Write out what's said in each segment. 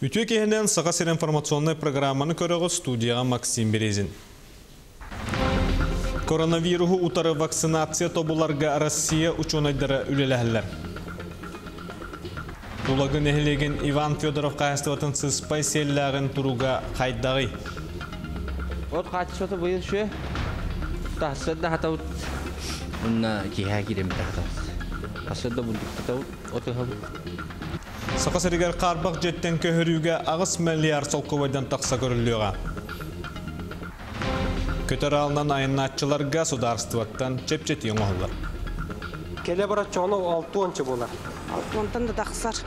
Үтө кеһенен саға сер информационный программаны студияға Максим Березин. Коронавируху утары вакцинация тобуларга Россия ученыдары үлеләһелләр. Тулагы нәһилеген Иван Федоров кайыстыбатын сыспай селләген туруга хайдагы. Вот каччоты быйыл шө. Тахсыда хатаут. Унна киһә кирем тахтас. Тахсыда булдык татаут. Оты хабы. Сақа серигер қарбақ жеттен көхірүүге ағыс миллиард солқывайдан тақса көріліға. Көтер алынан айынатчыларға сударстваттан чепчет ең оғылар. Келе бара чону 6 ончы болар. Алтынтан да тақсар.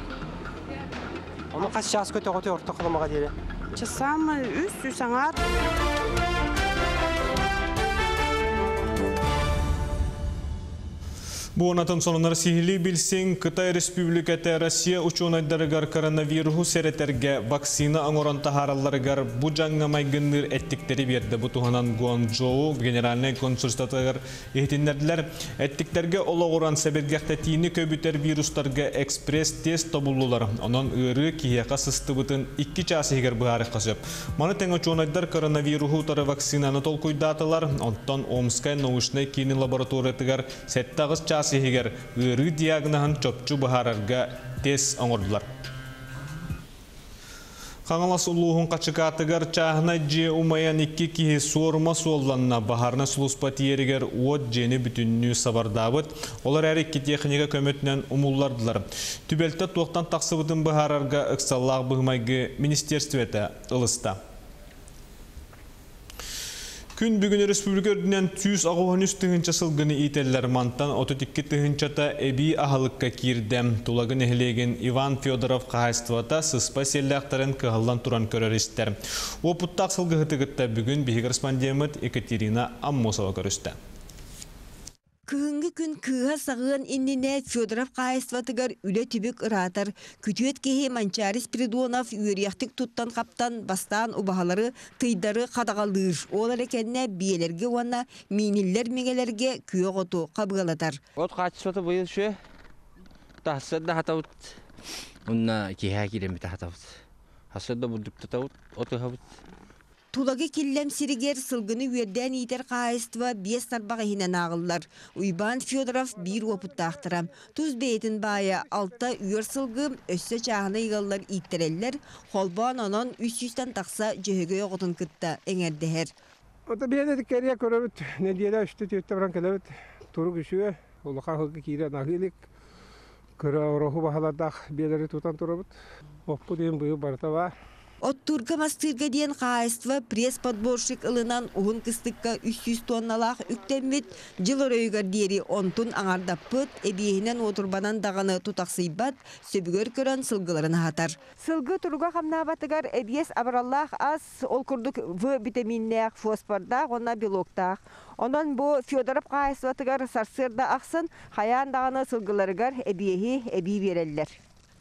Оны қас час көте көте орта қылымаға дейле. Часам үс үс аңар. Буонатын сонунар сихили билсин Кытай Республикаты Россия учунайдарыгар коронавирусу серетерге вакцина аңоран тахараларыгар бу жаңга майгынныр эттиктери берді. Бу туханан Гуанчжоу генеральный консультатыгар ихтиннердилер эттиктерге ологоран себергехте тиини көбүтер вирустарга экспресс-тест тобулулар. Онон ыры кияка сыстыбытын 2 часыгар быхары касып. Маны тең учунайдар коронавирусу тары вакцинаны толкуйдатылар. Онтон Омская научный кини лабораториятыгар сеттагыс час сихигер ыры диагнаһын чопчу бахарарга тес оңордулар. Қаңалас ұлуғын қачықатығар чағына же умаян икки кихи суорма суолланна бахарна сулуспа тиерігер уот жені бүтінні сабардабыт. Олар әрі икки техника көмөтінен умуллардылар. Түбелті тоқтан тақсыбытын бахарарға ықсаллақ бұғымайғы министерстветі ылыста. Күн бүгін республика өрдінен 193 тыгынча сылгыны ителлер мантан 32 тыгынчата эби ахалыкка кирдем. Тулагын эхлеген Иван Федоров қағайствата сыспа селләқтарын кығылдан туран көрерістер. Опуттақ сылгыгытыгытта бүгін бихи корреспондемет Екатерина Аммосова көрісті. Кыһыҥҥы күн кыыһа саҕыан иннине Федоров каайстватыгар үле түбүк ыраатар күтүөт киһи Манчарис Придонов үөрияхтик туттан каптан бастаан убаһалары тыйдары кадагалыыр олар экенне биелерге уанна миниллер мигелерге күө оту кабыгалатар Вот каччоты быйыл шө. Тахсыда хатаут. Унна киһә кирем тахтаут. Хасыда булдык татаут. Тулагы киллем сиригер сылгыны үерден итер каайства биес тарбага хинен агыллар. Уйбан Федоров бир опуттахтырам. Туз бейтин бая алта үер сылгы өссө чағына игаллар иттереллер. Холбан онон 300-тан тақса жөһөгө оготун кытта эңердехер. Ота биене керия көрөбүт. Не диеле үстү түйөттө баран келебит. Туру күшүгө улака хылгы кире нахилик. Кыра ороху бахаладах биелери тутан турабыт. Оппу дейін быйыл бартаба. Оттурга мастырга диен каайства пресс-подборщик ылынан уһун кыстыкка 300 тонналах үктеммит жыл өрөйгөр диери онтун аңардаппыт эбиэһинен отурбанан даганы тутаксыйбат сөбүгөр көрөн сылгыларын хатар. Сылгы туруга хамнаабатыгар эбиес абраллах ас ол курдук В витаминнеах фосфордах онна белоктах. Онон бу Федоров каайстватыгар сарсырда аксын хаян даганы сылгыларыгар эбиэһи эби береллер.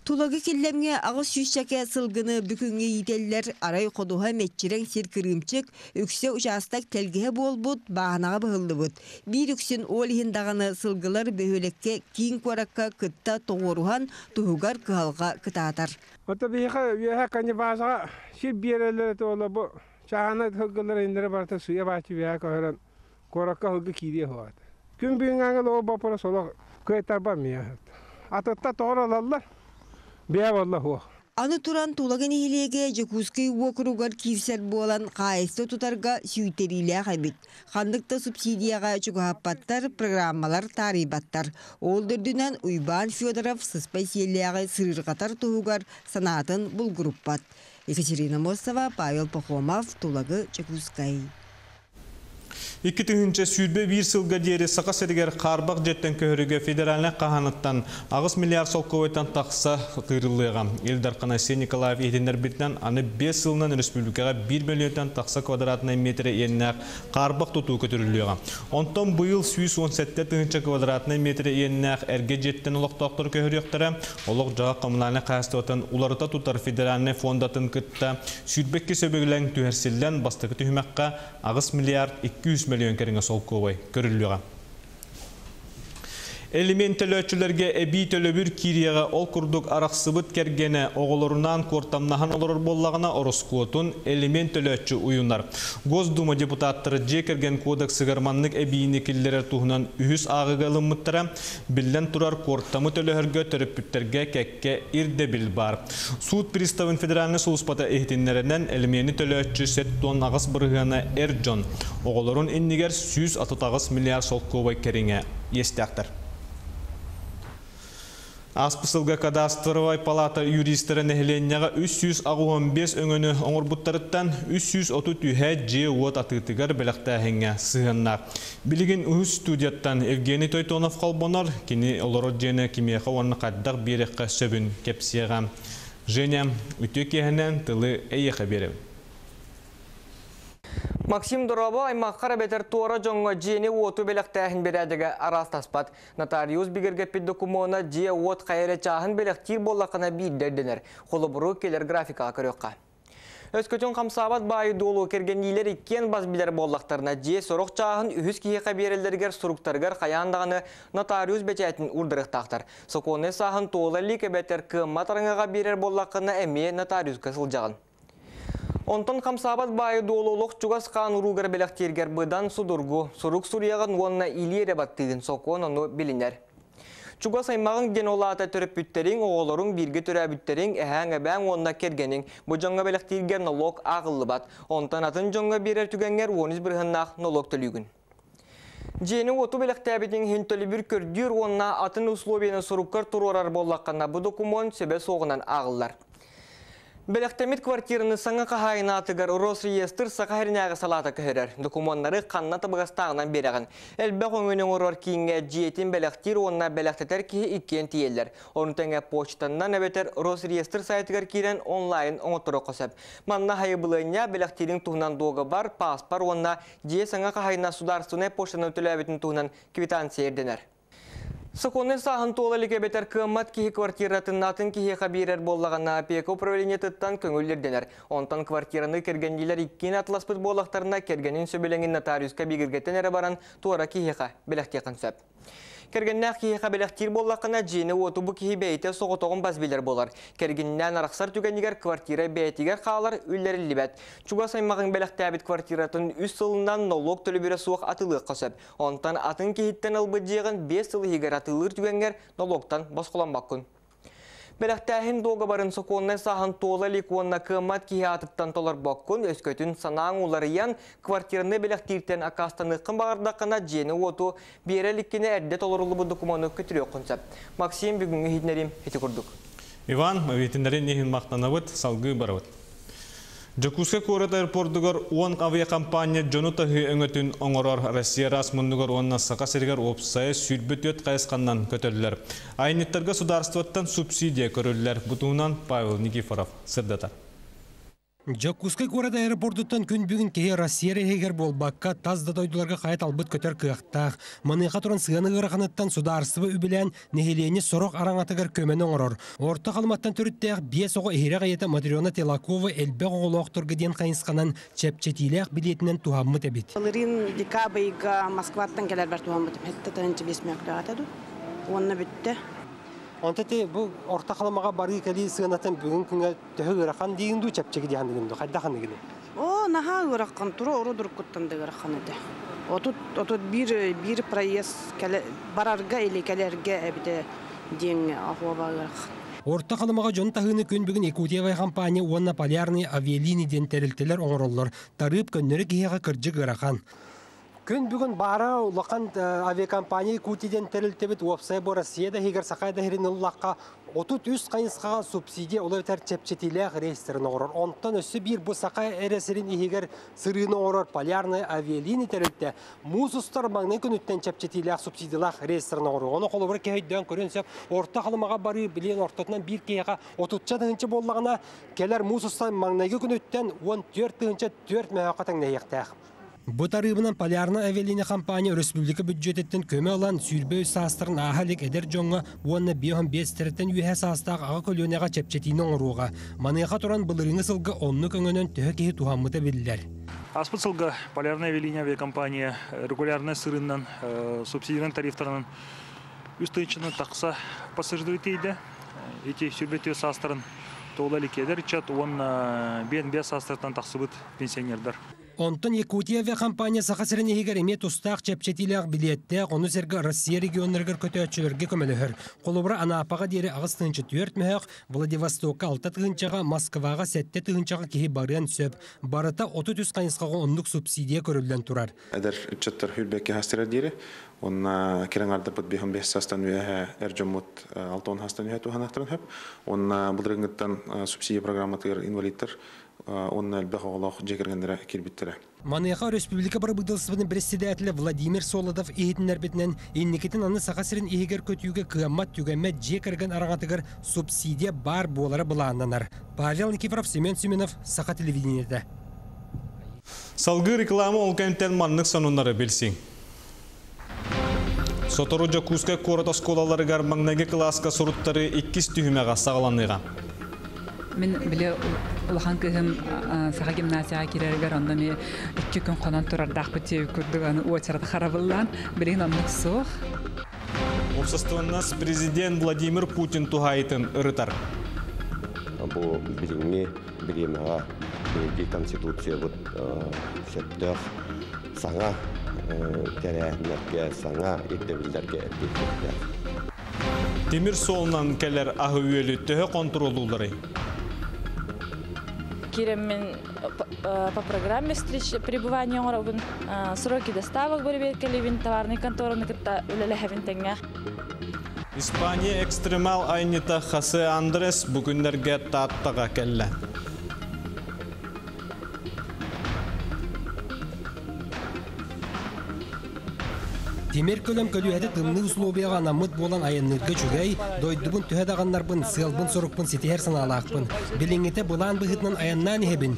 Тулагы киллемге агыс шүшчәке сылгыны бүкүнгө ителлер арай кодуха метчирен сир кырымчык үксе участак телгеhe болбут баанага быһыллыбыт. Бир үксүн олиһин даганы сылгылар бөһөлекке киң коракка кытта тоғорухан туһугар кыһалга кытаатар. Ота биха биха кани базага ши биерелер тола бу. Чахана хыгылар индер барта суя бачы биха көрөн. Коракка хыгы киди хоат. Күн бүгүнгө ло бапора соло көйтар ба мия. Ататта тооралалар. Аны туран тулагын ихилеге жекузкай уокругар кивсер болан кайысты тутарга сүйтериле хайбит. Хандыкта субсидияга чугаппаттар, программалар тарибаттар. Ол дүрдүнен Уйбан Федоров сыспай сиелеге сырыргатар тугар санатын бул группат. Екатерина Мосова, Павел Пахомов, Тулагы Чекузкай. Икки түһінче сүйрбе бир сылга диери сақа сәрігер қарбақ жеттен көхіріге федеральны қағаныттан ағыс миллиард солқуайтан тақса қырылыға. Елдар Қанасия Николаев едіндер бітінен аны 5 сылынан республикаға 1 миллионтан тақса квадратный метрі еннәқ қарбақ тұту көтіріліға. Онтан бұйыл сүйіс 17 түһінче квадратный метрі еннәқ әрге жеттен федеральны фондатын миллиард 200 миллион кереңе солкуой көрүлүга. Элемент төлөчүлерге эби төлөбүр кирияға ол күрдік арақсыбыт кергені оғылырынан кортамнахан олар боллағына орыскуотун элемент төлөчү уюнар. Госдума депутаттары же керген кодекс сыгарманнык эбийini киллерер туһунан үһүс агыгалыммыттара биллен турар кортамы төлөһөргө төрөппүттерге кекке ирде бил бар. Суд приставын федеральный сулуспата эхтиннеринен элемени төлөчү сет тон агыс бырыгана Эрджон. Оғылырын иннигер 160 миллиард солкобай кериңе естяқтар. Аспысылға кадастровай палата юристері нәхіленняға 315 өңіні оңырбұттарыттан 330 үйә же уот атытыгар біліқтәхіңе сығынна. Білігін ұхыз студияттан Евгений Тойтонов қалбонар, кені олары жені кемеқі оны қаддақ береққа сөбін кепсияға. Женя, үті кехінен тылы әйеқі беріп. Максим Доробо аймаққара бетер туара жоңға жиені оту белектәхін берәдігі арас таспат. Нотариус бігергеппі докумона жие от қайыры чағын белектер болақына бейдерденер. Қолы бұру келер графика көріққа. Өскөтін қамсабат байы долу кергенилер иккен баз билер боллақтарына же сорық чағын үхіз кейеқа берелдергер сұруқтаргар қаяндағыны нотариус бәчәтін ұрдырықтақтар. Соконы сағын толы лике бәтер кымматарыңаға берер боллақына әме нотариус кысылжағын. Онтон қамсабат байы дололық чугас қан ұруғар белектергер бұдан судургу, сұрук сурияған онына илере баттығын соқуын оны білінер. Чугас аймағын ген олата түріп бүттерін, оғылырың бірге түрі бүттерін, әхәң әбәң онына кергенің, бұ жоңға белектергер налог ағылы бат. Онтан атын жоңға берер түгенгер 13 бірғыннақ налог төлігін. Жені оту белектәбетін хентөлі бір көрдір онына атын условияны сұруккар тұрорар боллаққанна бұ документ сөбе соғынан ағылар. Белектемит квартираны саңа қағайына атығар Росреестр сақайрынағы салата көхерер. Документтары қанна табығастағынан береген. Әлбә қоңының ұрор кейінге жиетін белектер онына белектетер кейі иккен тиелер. Оның тәңе почтаннан әбетер Росреестр сайтығар кейрен онлайн оңыттыры қосып. Манна хайыбылыня белектердің туғынан доғы бар, паспар онына жие саңа қағайына сударсуне почтаны өтілі әбетін квитанция ерденер. Соконны саһын толалыке бетер кыммат квартиратын атын кихи хабирер боллағана пек управление тыттан көңілдерденер. Онтан квартираны кергендилер иккен атласпыт боллақтарына кергенін сөбеленген нотариуска бигіргеттен әрі баран туара кихиға біләқтеқін сөп. Кергеннәк кихиға біләқтер боллақына жені оту бұ кихи бәйті соғытоғын базбелер болар. Кергеннән арақсар түгенігер квартира бәйтігер қалар үлләрілі бәт. Чуга саймағын біләқтәбіт квартиратын үс сылынан налог төлі бірі суық атылық қосып. Онтан атын кихиттен албы жиғын 5 сылы егер атылыр түгенгер налогтан басқоланбаққын. Беләктәһин дога барын соконны сахан тола ликуанна кымат кихи атыптан толар боккун өскөтүн санаң уларыян квартираны беләктиртен акастаны кым багардакына жени оту береликкине эрде толорулу бу документу көтүрө концеп. Максим бүгүнгү хитнерим хити курдук. Иван, мавитинлерин нехин мақтанабыт, салгы барабыт. Жакуска корат аэропортугар уан авиакомпания жону тахы өңөтүн оңорор Россия расмындугар уанна сака сергер опсая сүрбөт кайысканнан көтөллөр. Айниттарга сударствоттан субсидия көрөллөр. Бутуунан Павел Никифоров сырдата. Жоккускай курада аэропортуттан күн бүгін кеге Россия рехегер болбакка тазда тойдуларга хайт албыт көтөр кыяктах. Маныха туран сыганы гыраханаттан сударсыбы үбілән нехелени сорок араңатыгар көмені оңорор. Орта қалматтан түріттеяқ бие соғы эхире гайета Матриона Телакова элбе оголоқ тургеден кайынсканан чепчетилеяқ билетінен тухаммы тебит. Лырин бітті. Онта те бу орта қаламаға бары кели сыганатын бүгін күнге төһө гырахан дейінду чепчеги дихан дегенду хайдахан дегенду. О, наха ыраққан, тұра ұры дұрып күттін де ыраққан еді. Отут, бір, бір проезд барарға или келерге әбіде ден ахуаба ыраққан. Орта қаламаға жон тахыны күн бүгін Якутия компания уанна полярный авиалиниден терилтелер оңороллар. Тарып көннөрі киһеға кыржы гырахан. Күн бүгін бара улақан авиакомпания Якутиден терилтебит уапсай бу Россияда хигер сақайда херин уллаққа отут үс қайынсқаға субсидия олар тәр чепчетилех рейстерін оғырыр. Онтан өсі бір бұ сақай әресерін ихигер сырыны оғырыр полярный авиалини терилтте. Музустар маңны күніттен чепчетилех субсидиялах рейстерін оғырыр. Оны қолы бір кейден көрінсеп, орта қалымаға бары білен ортатынан бір кейға отутча дыңынчы боллағына келер музустар маңнайғы күніттен 14 дыңынчы 4 мәуақатың нәйектәқ. Бу тарыбынан полярна авиалиния компания республика бюджететтен көмө алан сүйрбөй састырын ахалик эдер жоңга уонна биохан бестереттен үйе састаак ага көлөнега чепчетине оңоруга. Маныга туран былырыңы сылга онну көңөнөн төһө кихи тухаммыта билдер. Аспыцылга полярная авиалиния авиакомпания регулярный сырыннан субсидиянын тарифтарынан үстінчіні тақса пассажирдейді. Эти сүрбеті састырын тоғылы кедер, чат он бен бес састыртан тақсыбыт пенсионердар. Онтон Якутия компания сахасырын егер эме тустақ чепчетилях билетте оны серге Россия регионларгар көтөчүлөргө көмөлөһөр. Колубра Анапага дери агыс тынчы түөрт мөһөк Владивостокка алта тыгынчага Москвага сетте тыгынчага кихи барыан сөп. Барыта 30 түс кайыскага онлук субсидия көрүлдөн турар. Эдер чаттар хүлбекке хастыра дире. Онна кереңарда бут бихам бес састан үе эржомут алтон хастан үе туханахтырын хөп. Онна булдырынгыттан субсидия программатыр инвалидтар онна әлбәқ оғылақ жекергендері келбеттері. Манайха Республика Барбыдылсыбының председателі Владимир Солодов иетінер бетінен еннекетін аны сақасырын егер көтүйге кыаммат түгәммәт жекерген араңатыгар субсидия бар болары бұлананар. Павел Никифоров, Семен Семенов, Сақа телевидениеде. Салгы реклама ол кәнттен маннық санунлары білсең. Сотору Жакуска корот осколалары гармаңнеге класска суруттары 2 түйімеға сағаланыға. Мен биле улахан кыһым саха гимназияга кирергер онда ми икки күн конон турардах бити күрдүк аны очарда харабыллан билин оннук суох Обществоннас президент Владимир Путин тухайтын ырытар. Бу билиңни билимага беги конституция вот сеттер саңа тәрәһнәргә саңа иттебилдәргә биттер. Темир солынан келер ағы үйелі төһө контролулары. Киреммен по программе встреч пребывания оробын сроки доставок бербекелебин товарный контораны кытта үлелехевин теңе. Испания экстремал айнита Хасе Андрес бүгүнлерге таттага келле. Темер көлем көлүһәде тымны условияга намыт болан айыннырга чүгәй, дойдубун төһәдаганнарбын, сылбын сорукпын ситихер саналаакпын. Билиңете булан быһытнан аяннан иһебин.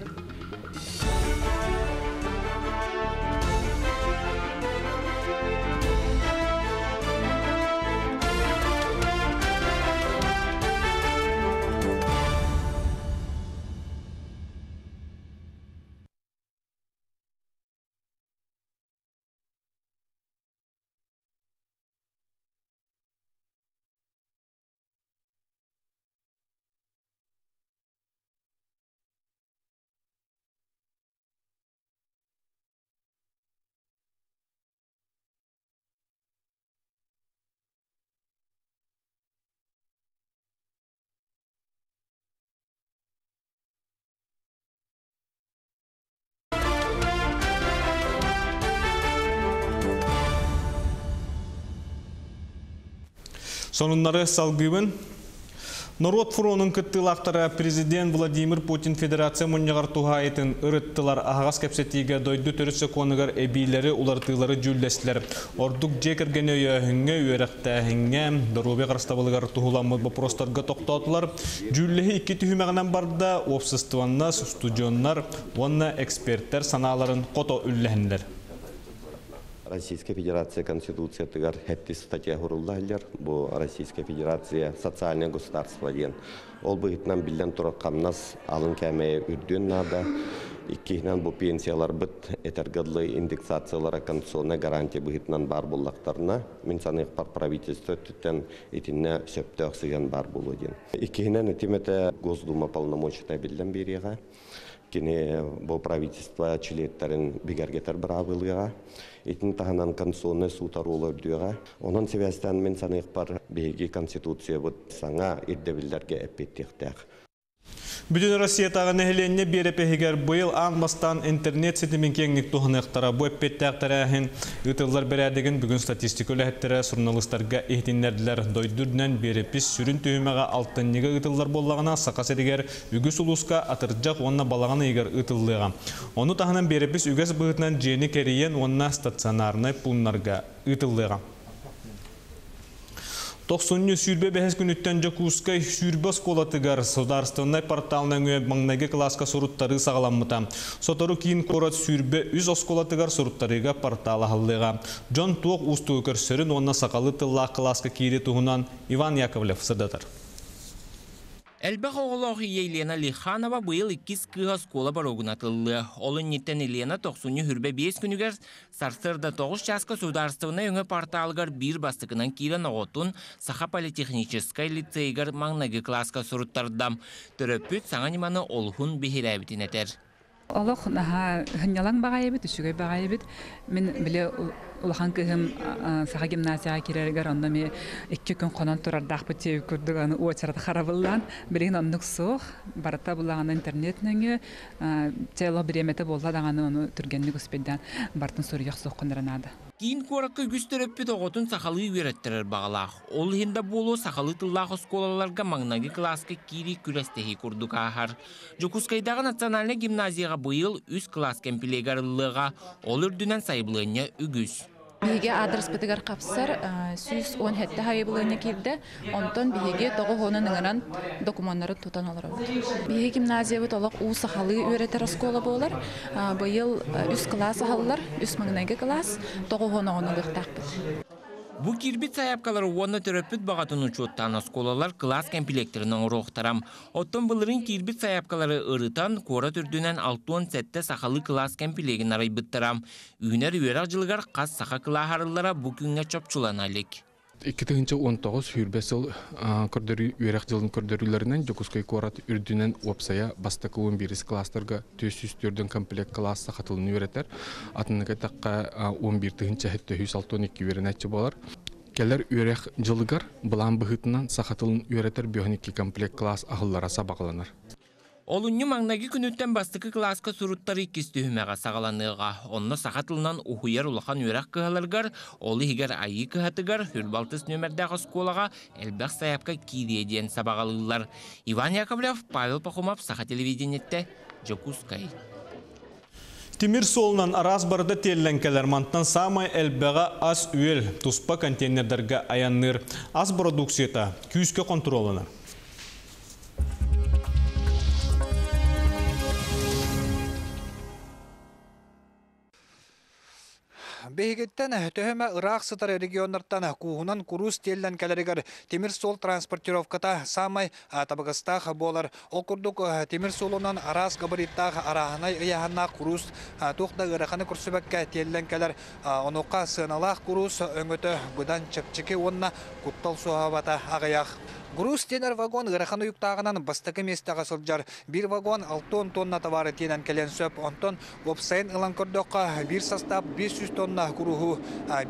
Сонуннары салгыбын Народ фронын кыттылақтары президент Владимир Путин Федерация мұньяғар тухайытын ырыттылар ағас дойду төрісі конығар әбейлері улартылары жүлдесілер. Ордук жекерген өйіңе өйрәқтәхіңе дұрубе қарыстабылығар тухуламы бопростарға тоқтатылар. Жүллехи икі түйімәғінен барда опсыстыванна студионнар, онна эксперттер саналарын қото үлләхіндер. Российская Федерация Конституция тыгар хәтти статья хуруллайлар. Бу Российская Федерация социальное государство ден. Ол быйтнан билден турак камнас алын кәмәе үрдүн нада. Иккиһинен бу пенсиялар бит этергыдлы индексациялара конституционная гарантия быйтнан бар буллактарына мин санык пар правительство түттен итинне бар булу ден. Иккиһинен Госдума полномочия билден. Кини бу правительство члеттәрен бигәргәтер бравылыга. Итин таханан конституционный сутар олордуга. Онон себестен мен санык бар беги конституция вот саңа ирдебилдерге эппеттиктәк. Бүтін Россия тағын әхіленне бері пәхігер бұйыл аңмастан интернет сетімен кеңнік тұхынықтара бұй петтәқтарәхін ұтылар бәрәдігін бүгін статистика өләхеттері журналистарға ихтинлерділер дойдүрдінен бері піс сүрін түйімеға алтыннеге ұтылар болағына сақас едігер үгіс ұлысқа атыржақ онна балағаны егер ұтылыға. Оны тағынан бері үгіс бұғытынан жені керейен онна стационарны пұлнарға ұтылыға. Тоқсонны сүйрбе бәхес күніттен жакускай сүйрбе сколатыгар Сударственной порталынан өйен маңнайге класска суруттары сағаламмыта. Сотору кейін корот сүйрбе үз осколатыгар суруттарыга порталы халлыға. Джон Туок устуы көрсөрін онна сақалы тылла класска кири туғынан Иван Яковлев сырдатыр. Әлбәқ оғылығы Елена Лиханова бұйыл 2 кыға скола барогын атылы. Олын неттен Елена 90 хүрбе 5 күнігер Сарсырда 9 часка сударстывына өңі порталғар бір бастықынан кирен оғытын Саха политехническай лицейгар маңнағы класска сұруттардам. Түрөппүт саңаниманы олхун бехирәбітін әтер. Хынялан багайбыт, үсүгөй багайбыт. Мен биле улахан кыһым саха гимназияга кирергер ме икки күн конон турардах бу тев курдук аны уочарат харабыллан. Билин оннук барата булаган интернет неңе тело биремете болла даганы оны түргенник успедан бартын суруяк суохкондаранады Кийин куоракка күстөрөппүт оҕотун сахалы үөреттерер бағалақ. Ол хинда болу сахалы тыллах осколаларга кири курдук национальный гимназияга быйыл үс класс ол үгүс. Биһиге адрес бытыгар капсар сүз он хетте хайбылыны кирде, онтон биһиге тогы хоны ныгынан документтары тутан алар. Биһиге гимназия бут олак у сахалы өретер школа болар. Быйыл үс класс халлар, үс маңнайгы класс, тогы хоны онылык тақпыт. Бу кирбит саяпкалары уонна төрөппүт багатын учуттан осколалар класс комплекттеринен урохтарам. Оттон былырын кирбит саяпкалары ырытан кора түрдүнен алтуон сетте сахалы класс комплегин арайбыттарам. Үйнер үйер жылгар қас саха кылахарылара бу күнгө чопчуланалик. 2019 хүрбесыл көрдөрү үйрек жылын көрдөрүлөрүнөн жокускай корат үрдүнен опсая бастакы 11 класстарга төс үстөрдөн комплект класса катылын үйретер атыныга такка 11 тыгынча хетте 162 веренечи болар. Келер үйрек жылгар былан быхытынан сахатылын үйретер бионики комплект класс ахыллара сабагаланар Олунню маңнаги күнүттен бастыкы класска суруттары иккистүхүмәгә сагаланыга. Онно сахатылынан ухуяр улахан үрәк кыһаларгар, олы хигер айы кыһатыгар хүрбалтыс нөмердәге сколага элбәк саяпка кидиеден сабагалылар. Иван Яковлев, Павел Пахумов, Саха телевидениетте, Жокускай. Тимир солынан арас барды телленкелер мантан самай әлбәға ас үйел туспа контейнердерге аянныр. Ас продукцията күйіске контролыны. Бейгеттен төһөмө Ирак сытар регионнардан куһунан курус теллен калеригер темир сол транспортировката самай табагастах болар. Ол курдук темир арас габариттах араханай ыяханна курус тухта ыраханы курсубакка теллен калер онука сыналах курус өңөтө будан чепчеке онна куттал суабата агаях. Груз тенер вагон ыраханы юктагынан бастакы местага сылжар. Бир вагон 6 тонна товары тенен келен сөп, онтон опсайын ылан көрдөкка бир состав 500 тонна куруху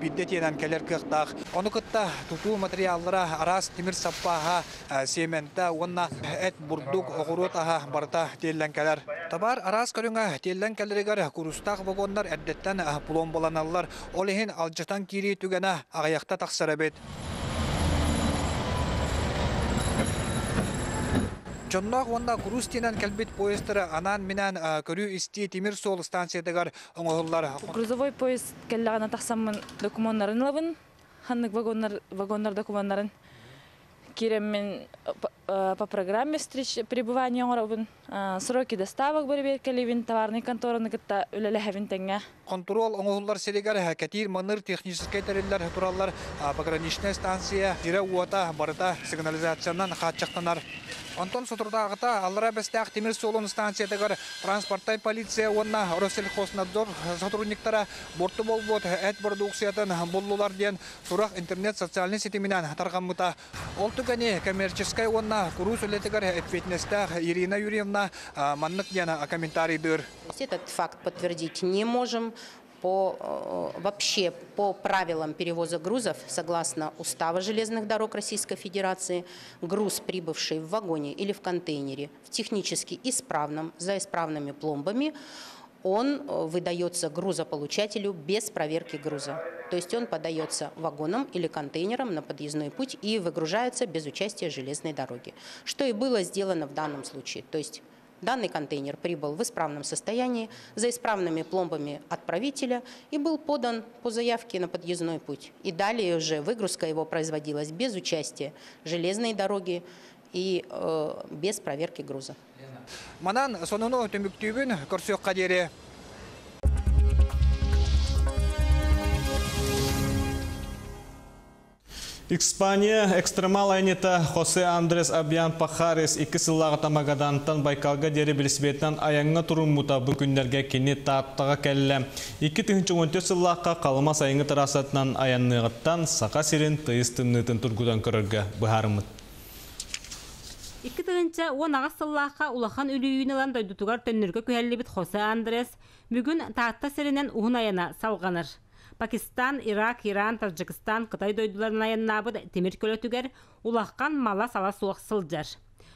бидде тенен келер кыктак. Оны кытта тутуу материаллара арас темир саппаха семента онна эт бурдук огурут аха барта телен келер. Табар арас көрүңө телен келеригер курустак вагондар әддеттен пломбаланалар. Олехин алжатан кири түгенә агаяқта тақсарабет. Жоннақ онда Грустинан кәлбет поездары анан менен көрүү исти темир сол станциядагар оңоһуллар. Грузовой поезд келлегана тахсаммын документтарын лабын, ханнык вагоннар вагоннар документтарын киреммен по программе встреч пребывания оңоробын сроки доставок бери келевин товарный контораны кытта үлелехевин теңге контрол оңоһуллар серегер катир маныр технический териллер тураллар пограничная станция дире уота барыта сигнализациянан хатчактанар Антон Сотурдагыта аллара бестак темир солон станциядагар транспорттай полиция онна Россельхознадзор сотрудниктара борту болбот эт продукциятын боллулар ден сурах интернет социальный сетиминен таргаммыта. Ол түгәне коммерческая онна курус үлетегар фитнестах Ирина Юрьевна маннык яна комментарий дыр. Этот факт подтвердить не можем по, вообще по правилам перевоза грузов, согласно Устава железных дорог Российской Федерации, груз, прибывший в вагоне или в контейнере в технически исправном, за исправными пломбами, он выдается грузополучателю без проверки груза. То есть он подается вагоном или контейнером на подъездной путь и выгружается без участия железной дороги. Что и было сделано в данном случае. То есть Данный контейнер прибыл в исправном состоянии, за исправными пломбами отправителя и был подан по заявке на подъездной путь. И далее уже выгрузка его производилась без участия железной дороги и э, без проверки груза. Манан сонуну төмүктүүбүн көрсөк кадери Испания экстремал айнета Хосе Андрес Абьян Пахарес икі сыллағы тамагадантан Байкалга дері білісбетінен аяңға тұрын мұта бұл күндерге кені таттыға кәлі. Икі түхінші 14 сыллаққа қалыма сайыңы тарасатынан аяннығыттан сақа сирен тыйыстыннытын тұргудан көрірге бұхарымыт. Икки тыгынча он ағас сыллаққа улахан үлүйін ылан дойдутугар төнніргі көһәллебит Хосе Андрес бүгін таатта сиренен уһун аяна салғаныр. Пакистан, Ирак, Иран, Таджикистан, Қытай дойдуларын аяннабыд темір көлөтүгер улаққан мала сала суық сылжар.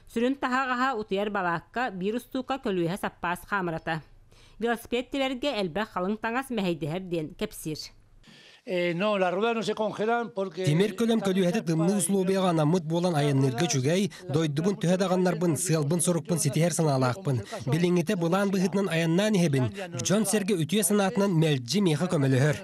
Сүрін тахағаға утияр балаққа бір ұстуқа көлуеге саппас қамырата. Велосипед теберге әлбә қалың таңас мәхейдер ден кепсир. Темер көлем көлүһәте тымны услубияга намыт болан аяннырга чүгәй, дойдубун төһәдаганнарбын, сыалбын сорукпын ситихер саналаакпын. Билиңите булан быһытнан аяннан ихебин, Джон Серге үтүе санатынан мелджи меха көмөлөһөр.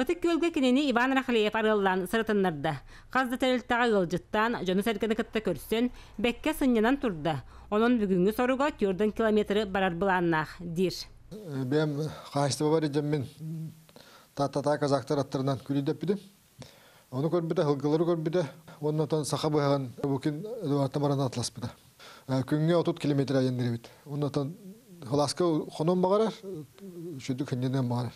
Отык көлге кинени Иван Рахлеев арыллан сырытыннарда. Қазды тәрілтаға ғылжыттан, жоны сәргені кытта көрсін, бәкке сыннянан турда. Onun бүгінгі соруға 4 километрі барар бұланнақ, дир. Бем қашты бар едім мен тата казактар аттарынан күлідеп бидим. Оны көрбіде, хылгылары көрбіде, онын отан сақа бұйған бүкін Эдуардта баран атлас біде. Күнге 30 километр айындыры бит. Онын отан Холаска хонон бағарар, шүдік хінненен бағарар.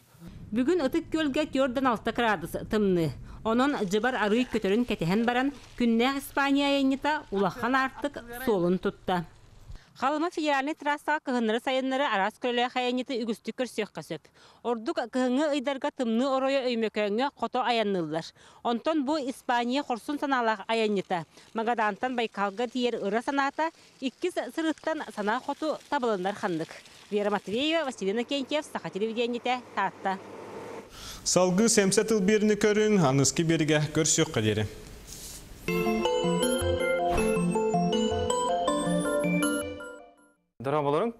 Бүгін ытык көлге 4-6 градус тымны. Онон жыбар арый көтөрүн кетехен баран күнне Испания айыныта улахан артык солун тутта. Халыма федеральный трассаға кыһыннары сайыннары арас көлі хайаниты үгісті көрсек қасып. Ордук кыһыңы ыйдарга тымны оройо өймөкөңө қото аяннылар. Онтон бу Испания хорсун саналақ аянита. Магадантан Байкалга тиер ыра саната, иккис сырыттан сана хоту табылындар хандык. Вера Матвеева, Василина Кентьев, Саха телевидениете, Татта. Салгы сәмсә тыл беріні көрін, аныски берге көрсек қадері. Дора болорың.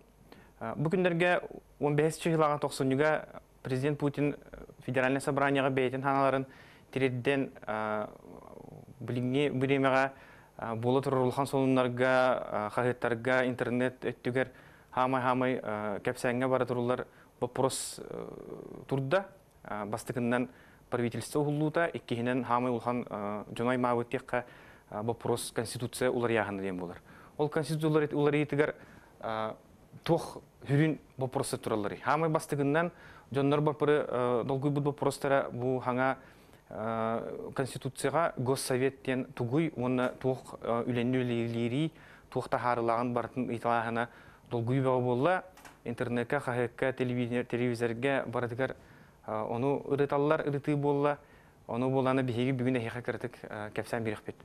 Бу күндерге 15 жылга 90-га президент Путин федеральный собранияга бейтин ханаларын биремега боло турулхан сонуннарга хагыттарга интернет өттүгер хамай хамай кепсәңгә бара турулар вопрос турда бастыгыннан правительство уллута иккиһинен хамай улхан жонай мабыттекка вопрос конституция улар ягында. Ол конституция улар итигер тох хүрүн вопросы туралары. Хамай бастыгыннан жоннор бапыры долгуй бут вопростара бу хаңа конституцияга госсоветтен тугуй оны тох үленнүлери тох тахарылаган бартын италахана долгуй бага болла интернетке хахекка телевизорге барадыгар onu ырыталлар ырыты болла onu боланы биһиги бүгүн эхе кыртык кепсән бирихпит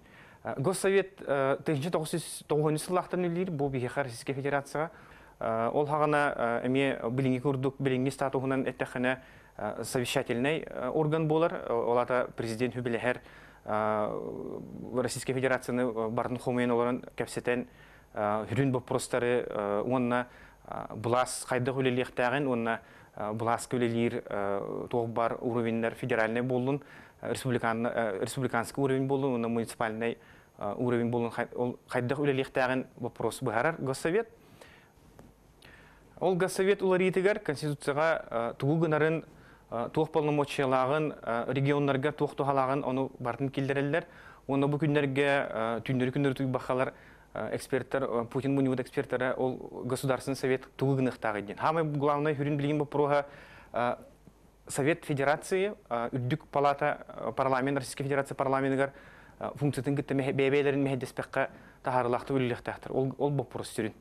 госсовет тыгынчы тоғыз сыллахтан үллир бу биһиха российская федерацияга ол хагана эми билинги курдук билинги статуһунан эттехене совещательный орган болар. Олата президент хүбилэхер российская федерацияны барын хомен оларын кепсетен хүрүн вопростары онна булас кайда хүлелиехтагын онна булас көлелир тоқ бар уровеньдер федеральный болдун республиканский уровень болдун онна муниципальный уровень болдун кайда хүлелиехтагын вопрос бухарар госсовет Ол Госсовет уларитигер Конституцияға тугу гынарын туох полномочиялағын регионларға туох оны бартын килдереллер. Оны бу күннерге түндөрү күндөр туй бахалар эксперттер Путин бу эксперттері ол Государственный совет тугу гыныктагы ден. Хамы главный хүрин билген бу Совет Федерации үддүк палата парламент Российской Федерации парламентигер функциятын китте бебелерин мехедеспекка тахарылакты үллехтахтыр. Ол ол бу вопрос сүрүн.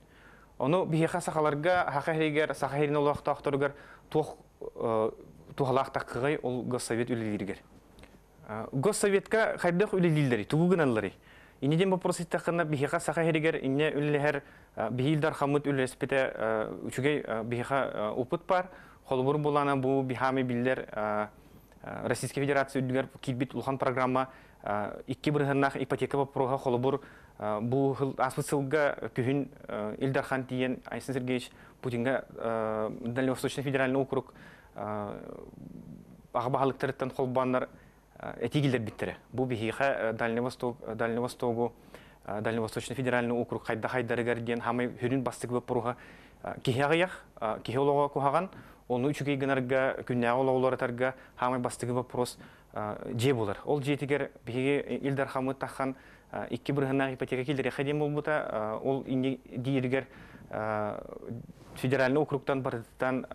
Оны бихеха сахаларга хахахеригер сахахерин олуақтақтыргар тух тухалақтаққығай ол госсовет үлелергер. Госсоветка хайдах үлелилдери, тугугыналлары. Инеден вопрос иттақына бихеха сахахеригер инне үлелер бихилдар хамыт үлеспете үчүгей бихеха опыт бар. Холбур булана бу бихами биллер Российской Федерация үдгер килбит улхан программа икки бирханнах ипотека вопрога холбур Бу аспысылга күхін Илдархан тиен Айсын Сергеевич Путинга Дальневосточный федеральный округ ағабағалықтарыттан қолбанлар этигилдер биттері. Бу бихиха Дальневосток, Дальневостогу, Дальневосточный федеральный округ қайда қайдары гәрден хамай бұруға кихе ағаяқ, кихе олуға кухаған, Оны үчүгей гынарга күннәгы олауларатарга хамай бастыгы вопрос же болар. Ол жетигер биге Илдар Хамыт тахан икки бирһына ипотека килдере хадим болбута, ол инде дииргер федеральный округтан бардыттан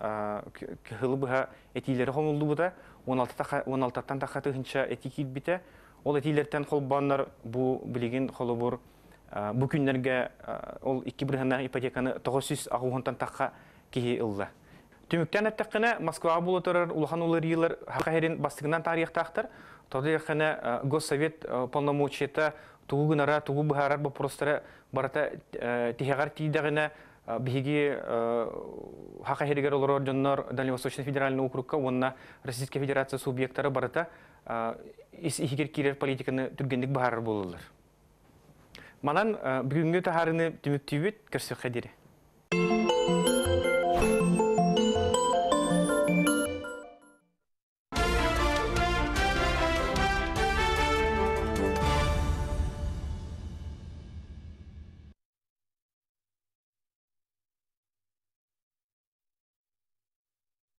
кыһылы быһа этилери хомулду бута 16-тан таха тыгынча эти килбите ол этилерден холбаннар бу билигин холобур бу күннерге ол икки бирһына ипотеканы 900 агуһунтан таха киһи ылла Түмүктен әттәккене Москва булы торар, улахан улар йылар хакайрин бастыгынан тарихтахтар. Тоды якына Госсовет полномочиета тугу гынара, тугу бухарар вопростары барата тихагар тидагына биһиги хакайригер олорор жоннор Дальневосточный федеральный округка, онна Российская Федерация субъекттары барата ис ихигер кирер политиканы түргендик бахарар болулар. Манан бүгүнгү тахарыны түмүктүбүт көрсөк хадири.